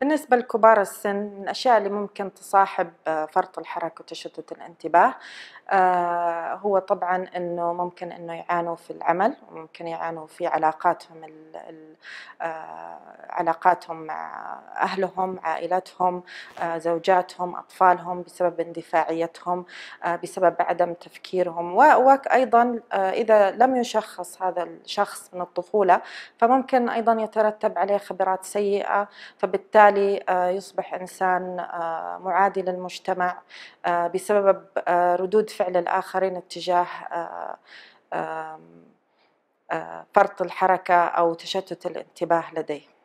بالنسبة لكبار السن من الأشياء اللي ممكن تصاحب فرط الحركة وتشتت الانتباه آه، هو طبعا إنه ممكن إنه يعانوا في العمل وممكن يعانوا في علاقاتهم ال آه، علاقاتهم مع أهلهم عائلتهم آه، زوجاتهم أطفالهم بسبب اندفاعيتهم بسبب عدم تفكيرهم وأيضا إذا لم يشخص هذا الشخص من الطفولة فممكن أيضا يترتب عليه خبرات سيئة فبالتالي يصبح إنسان معادي للمجتمع بسبب ردود فعل الآخرين اتجاه آه، فرط الحركة أو تشتت الانتباه لديه.